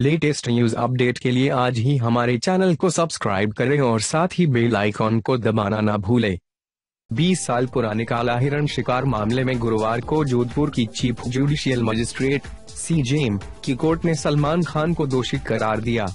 Latest news update के लिए आज ही हमारे चैनल को सब्सक्राइब करें और साथ ही बेल आइकॉन को दबाना ना भूलें। 20 साल पुराने काला हिरण शिकार मामले में गुरुवार को जोधपुर की chief judicial magistrate C J M की कोर्ट ने सलमान खान को दोषी करार दिया।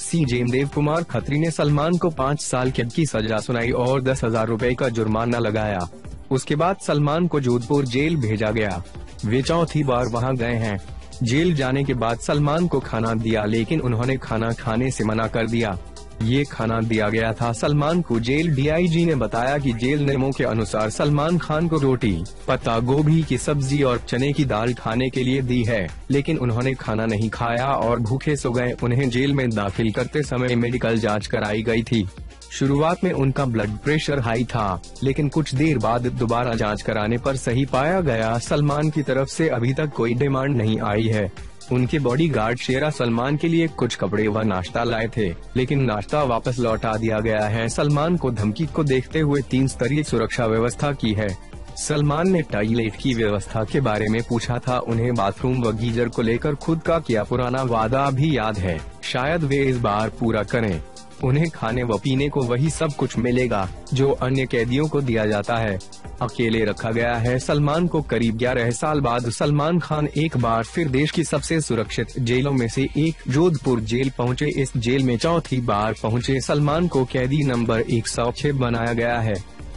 C J M Dev Kumar Khatri ने सलमान को पाँच साल कैद की सजा सुनाई और दस हज़ार रूपए का जुर्माना लगाया। उसके बाद सलमान को जोधपुर जेल भेजा गया। वे चौथी बार वहाँ गए हैं। जेल जाने के बाद सलमान को खाना दिया, लेकिन उन्होंने खाना खाने से मना कर दिया। ये खाना दिया गया था। सलमान को जेल। डीआईजी ने बताया कि जेल नियमों के अनुसार सलमान खान को रोटी, पत्ता, गोभी की सब्ज़ी और चने की दाल खाने के लिए दी है, लेकिन उन्होंने खाना नहीं खाया और भूखे सो गए। उन्हें जेल में दाखिल करते समय मेडिकल जाँच कराई गई थी। शुरुआत में उनका ब्लड प्रेशर हाई था, लेकिन कुछ देर बाद दोबारा जाँच कराने पर सही पाया गया। सलमान की तरफ़ से अभी तक कोई डिमांड नहीं आई है। उनके बॉडी गार्ड शेरा सलमान के लिए कुछ कपड़े व नाश्ता लाए थे, लेकिन नाश्ता वापस लौटा दिया गया है। सलमान को धमकी को देखते हुए तीन स्तरीय सुरक्षा व्यवस्था की है। सलमान ने टॉयलेट की व्यवस्था के बारे में पूछा था, उन्हें बाथरूम व गीजर को लेकर खुद का किया पुराना वादा भी याद है। शायद वे इस बार पूरा करें। उन्हें खाने व पीने को वही सब कुछ मिलेगा, जो अन्य कैदियों को दिया जाता है। अकेले रखा गया है सलमान को करीब ग्यारह साल बाद सलमान खान एक बार फिर देश की सबसे सुरक्षित जेलों में से एक जोधपुर जेल पहुँचे। इस जेल में चौथी बार पहुँचे सलमान को कैदी नंबर 106 बनाया गया है।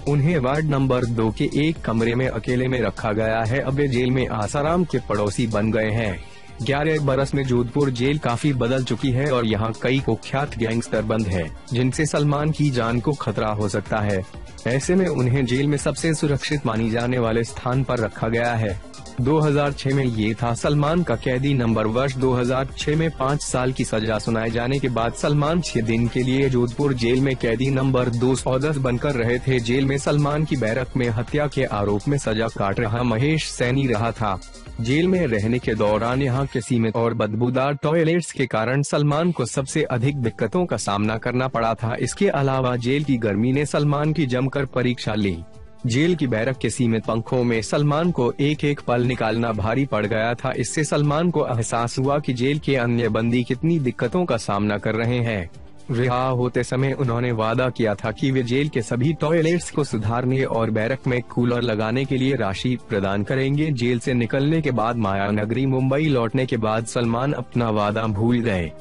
उन्हें वार्ड नंबर दो के एक कमरे में अकेले में रखा गया है। अब जेल में आसाराम के पड़ोसी बन गए हैं। ग्यारह बरस में जोधपुर जेल काफ़ी बदल चुकी है और यहाँ कई कुख्यात गैंगस्टर बंद है, जिनसे सलमान की जान को खतरा हो सकता है। ऐसे में उन्हें जेल में सबसे सुरक्षित मानी जाने वाले स्थान पर रखा गया है। 2006 में ये था सलमान का कैदी नंबर। वर्ष 2006 में पाँच साल की सजा सुनाए जाने के बाद सलमान छह दिन के लिए जोधपुर जेल में कैदी नंबर दो सौ दस बनकर रहे थे। जेल में सलमान की बैरक में हत्या के आरोप में सजा काट रहा महेश सैनी रहा था। जेल में रहने के दौरान यहाँ के सीमित और बदबूदार टॉयलेट्स के कारण सलमान को सबसे अधिक दिक्कतों का सामना करना पड़ा था। इसके अलावा जेल की गर्मी ने सलमान की जमकर परीक्षा ली। जेल की बैरक के सीमित पंखों में सलमान को एक एक पल निकालना भारी पड़ गया था। इससे सलमान को एहसास हुआ कि जेल के अन्य बंदी कितनी दिक्कतों का सामना कर रहे हैं। रिहा होते समय उन्होंने वादा किया था कि वे जेल के सभी टॉयलेट्स को सुधारने और बैरक में कूलर लगाने के लिए राशि प्रदान करेंगे। जेल से निकलने के बाद माया नगरी मुंबई लौटने के बाद सलमान अपना वादा भूल गए।